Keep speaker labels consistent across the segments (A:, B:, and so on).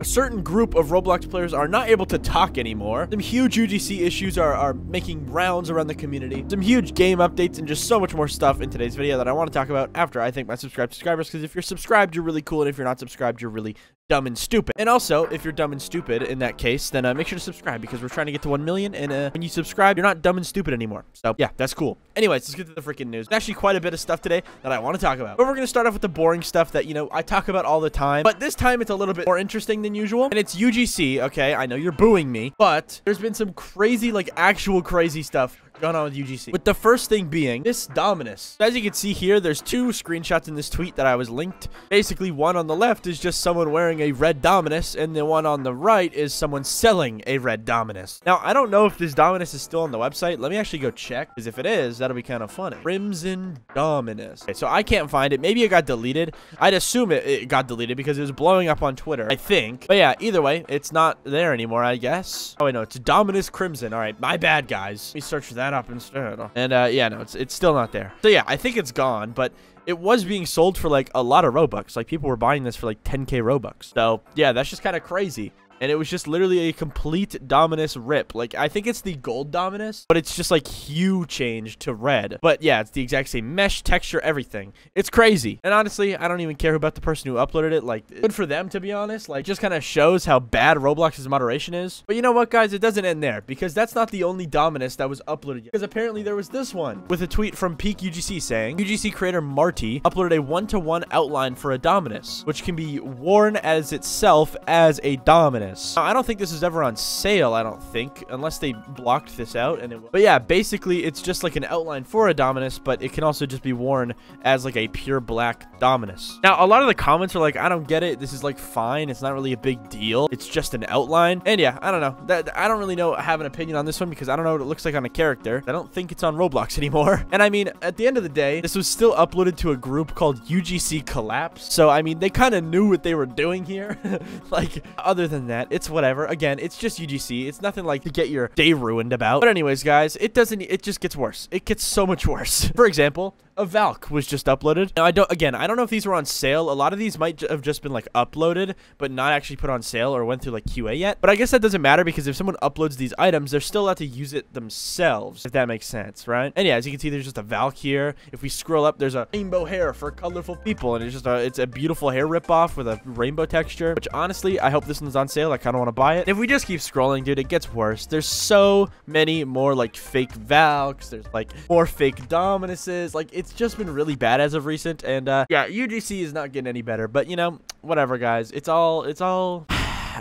A: a certain group of Roblox players are not able to talk anymore. Some huge UGC issues are, are making rounds around the community. Some huge game updates and just so much more stuff in today's video that I want to talk about after I thank my subscribed subscribers. Because if you're subscribed, you're really cool. And if you're not subscribed, you're really dumb and stupid. And also, if you're dumb and stupid in that case, then uh, make sure to subscribe because we're trying to get to 1 million. And uh, when you subscribe, you're not dumb and stupid anymore. So yeah, that's cool. Anyways, let's get to the freaking news. There's actually quite a bit of stuff today that I want to talk about. But we're going to start off with the boring stuff that, you know, I talk about all the time. But this time it's a little bit more interesting than usual. And it's UGC, okay? I know you're booing me. But there's been some crazy, like actual crazy stuff going on with UGC. With the first thing being this Dominus. As you can see here, there's two screenshots in this tweet that I was linked. Basically, one on the left is just someone wearing a red Dominus, and the one on the right is someone selling a red Dominus. Now, I don't know if this Dominus is still on the website. Let me actually go check, because if it is, that'll be kind of funny. Crimson Dominus. Okay, so I can't find it. Maybe it got deleted. I'd assume it, it got deleted because it was blowing up on Twitter, I think. But yeah, either way, it's not there anymore, I guess. Oh, wait, no, it's Dominus Crimson. All right, my bad, guys. Let me search for that up instead. And uh, yeah, no, it's it's still not there. So yeah, I think it's gone, but it was being sold for like a lot of Robux. Like people were buying this for like 10k Robux. So yeah, that's just kind of crazy and it was just literally a complete Dominus rip. Like, I think it's the gold Dominus, but it's just like hue changed to red. But yeah, it's the exact same mesh, texture, everything. It's crazy. And honestly, I don't even care about the person who uploaded it. Like, good for them, to be honest. Like, just kind of shows how bad Roblox's moderation is. But you know what, guys? It doesn't end there because that's not the only Dominus that was uploaded yet. Because apparently there was this one with a tweet from Peak UGC saying, UGC creator Marty uploaded a one-to-one -one outline for a Dominus, which can be worn as itself as a Dominus. Now, I don't think this is ever on sale, I don't think, unless they blocked this out. And it, But yeah, basically, it's just like an outline for a Dominus, but it can also just be worn as like a pure black Dominus. Now, a lot of the comments are like, I don't get it. This is like fine. It's not really a big deal. It's just an outline. And yeah, I don't know. That I don't really know I have an opinion on this one because I don't know what it looks like on a character. I don't think it's on Roblox anymore. And I mean, at the end of the day, this was still uploaded to a group called UGC Collapse. So, I mean, they kind of knew what they were doing here. like, other than that, it's whatever. Again, it's just UGC. It's nothing like to get your day ruined about. But anyways, guys, it doesn't, it just gets worse. It gets so much worse. For example, a Valk was just uploaded. Now, I don't, again, I don't know if these were on sale. A lot of these might have just been like uploaded, but not actually put on sale or went through like QA yet. But I guess that doesn't matter because if someone uploads these items, they're still allowed to use it themselves, if that makes sense, right? And yeah, as you can see, there's just a Valk here. If we scroll up, there's a rainbow hair for colorful people, and it's just a, it's a beautiful hair ripoff with a rainbow texture, which honestly, I hope this one's on sale. I kind of want to buy it. If we just keep scrolling, dude, it gets worse. There's so many more like fake Valks. There's like more fake Dominuses. Like, it's just been really bad as of recent. And uh, yeah, UGC is not getting any better. But you know, whatever, guys. It's all it's all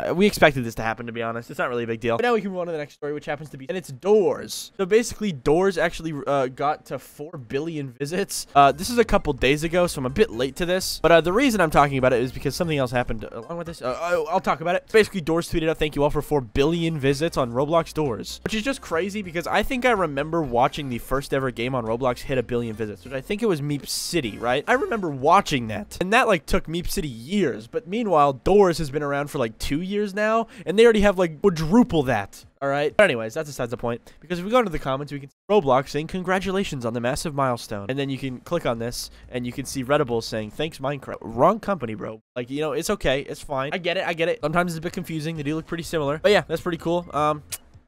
A: we expected this to happen, to be honest. It's not really a big deal. But now we can move on to the next story, which happens to be, and it's Doors. So basically, Doors actually uh, got to 4 billion visits. Uh, this is a couple days ago, so I'm a bit late to this. But uh, the reason I'm talking about it is because something else happened along with this. Uh, I'll talk about it. Basically, Doors tweeted out, thank you all for 4 billion visits on Roblox Doors, which is just crazy because I think I remember watching the first ever game on Roblox hit a billion visits, which I think it was Meep City, right? I remember watching that, and that like took Meep City years. But meanwhile, Doors has been around for like two years now, and they already have like quadruple that. All right. But anyways, that's besides the point. Because if we go into the comments, we can see Roblox saying congratulations on the massive milestone, and then you can click on this, and you can see Redible saying thanks Minecraft. Wrong company, bro. Like you know, it's okay, it's fine. I get it, I get it. Sometimes it's a bit confusing. They do look pretty similar, but yeah, that's pretty cool. Um.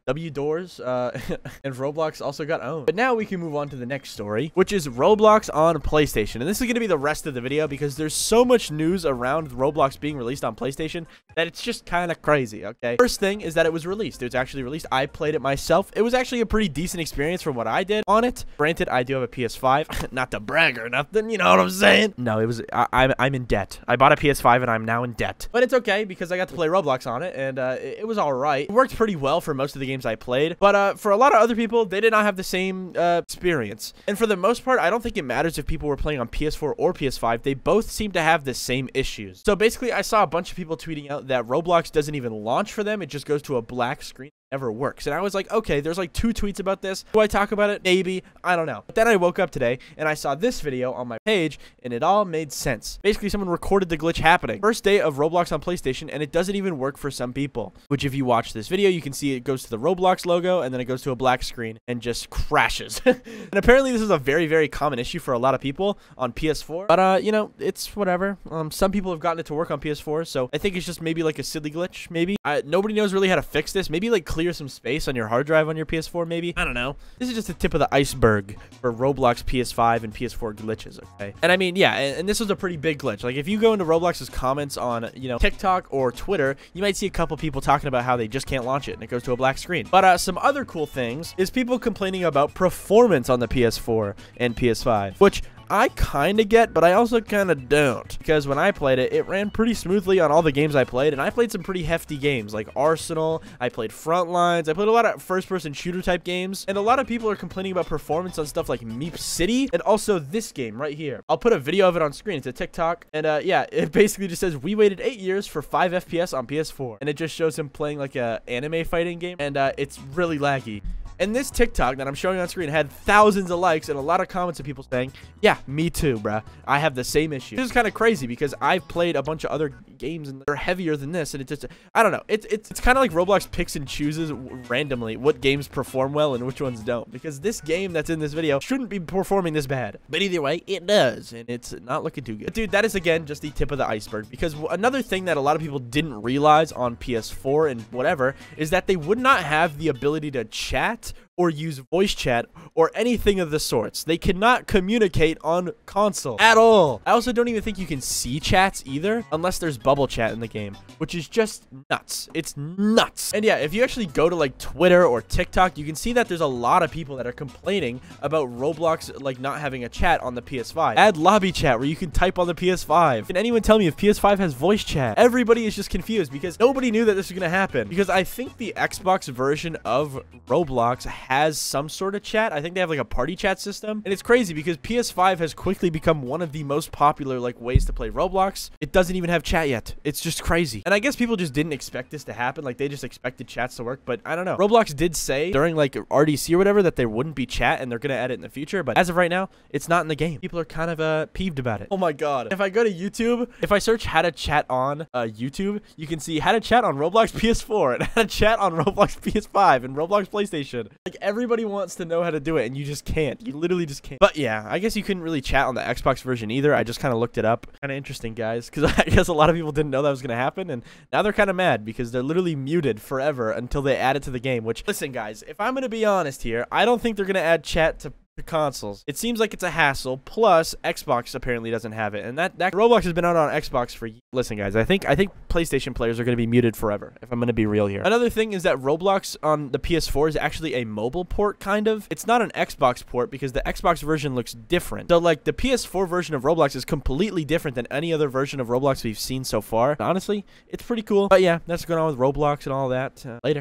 A: W Doors uh, and Roblox also got owned. But now we can move on to the next story, which is Roblox on PlayStation. And this is going to be the rest of the video because there's so much news around Roblox being released on PlayStation that it's just kind of crazy, okay? First thing is that it was released. It was actually released. I played it myself. It was actually a pretty decent experience from what I did on it. Granted, I do have a PS5. Not to brag or nothing, you know what I'm saying? No, it was, I, I'm, I'm in debt. I bought a PS5 and I'm now in debt. But it's okay because I got to play Roblox on it and uh, it, it was all right. It worked pretty well for most of the games I played. But uh, for a lot of other people, they did not have the same uh, experience. And for the most part, I don't think it matters if people were playing on PS4 or PS5. They both seem to have the same issues. So basically, I saw a bunch of people tweeting out that Roblox doesn't even launch for them. It just goes to a black screen ever works. And I was like, okay, there's like two tweets about this. Do I talk about it? Maybe. I don't know. But then I woke up today and I saw this video on my page and it all made sense. Basically, someone recorded the glitch happening. First day of Roblox on PlayStation and it doesn't even work for some people. Which if you watch this video, you can see it goes to the Roblox logo and then it goes to a black screen and just crashes. and apparently this is a very, very common issue for a lot of people on PS4. But, uh, you know, it's whatever. Um, some people have gotten it to work on PS4, so I think it's just maybe like a silly glitch, maybe. I, nobody knows really how to fix this. Maybe like clear some space on your hard drive on your PS4, maybe. I don't know. This is just the tip of the iceberg for Roblox PS5 and PS4 glitches, okay? And I mean, yeah, and, and this was a pretty big glitch. Like if you go into Roblox's comments on, you know, TikTok or Twitter, you might see a couple people talking about how they just can't launch it and it goes to a black screen. But uh, some other cool things is people complaining about performance on the PS4 and PS5, which I kind of get, but I also kind of don't. Because when I played it, it ran pretty smoothly on all the games I played, and I played some pretty hefty games like Arsenal, I played Frontlines, I played a lot of first-person shooter type games, and a lot of people are complaining about performance on stuff like Meep City, and also this game right here. I'll put a video of it on screen. It's a TikTok, and uh, yeah, it basically just says, we waited 8 years for 5 FPS on PS4, and it just shows him playing like a anime fighting game, and uh, it's really laggy. And this TikTok that I'm showing on screen had thousands of likes and a lot of comments of people saying, yeah, me too, bruh. I have the same issue. This is kind of crazy because I've played a bunch of other games and they're heavier than this. And it's just, I don't know. It's, it's, it's kind of like Roblox picks and chooses randomly what games perform well and which ones don't. Because this game that's in this video shouldn't be performing this bad. But either way, it does. And it's not looking too good. But dude, that is again just the tip of the iceberg. Because another thing that a lot of people didn't realize on PS4 and whatever is that they would not have the ability to chat Get or use voice chat or anything of the sorts. They cannot communicate on console at all. I also don't even think you can see chats either unless there's bubble chat in the game, which is just nuts. It's nuts. And yeah, if you actually go to like Twitter or TikTok, you can see that there's a lot of people that are complaining about Roblox like not having a chat on the PS5. Add lobby chat where you can type on the PS5. Can anyone tell me if PS5 has voice chat? Everybody is just confused because nobody knew that this was going to happen. Because I think the Xbox version of Roblox has some sort of chat. I think they have like a party chat system. And it's crazy because PS5 has quickly become one of the most popular like ways to play Roblox. It doesn't even have chat yet. It's just crazy. And I guess people just didn't expect this to happen. Like they just expected chats to work, but I don't know. Roblox did say during like RDC or whatever that there wouldn't be chat and they're going to add it in the future. But as of right now, it's not in the game. People are kind of uh, peeved about it. Oh my God. If I go to YouTube, if I search how to chat on uh, YouTube, you can see how to chat on Roblox PS4 and how to chat on Roblox PS5 and Roblox PlayStation. Like everybody wants to know how to do it and you just can't. You literally just can't. But yeah, I guess you couldn't really chat on the Xbox version either. I just kind of looked it up. Kind of interesting, guys, because I guess a lot of people didn't know that was to happen and now they're kind of mad because they're literally muted forever until they add it to the game, which listen, guys, if I'm going to be honest here, I don't think they're going to add chat to the consoles. It seems like it's a hassle. Plus, Xbox apparently doesn't have it, and that that Roblox has been out on Xbox for. Listen, guys, I think I think PlayStation players are going to be muted forever. If I'm going to be real here. Another thing is that Roblox on the PS4 is actually a mobile port, kind of. It's not an Xbox port because the Xbox version looks different. So like the PS4 version of Roblox is completely different than any other version of Roblox we've seen so far. Honestly, it's pretty cool. But yeah, that's going on with Roblox and all that. Uh, later.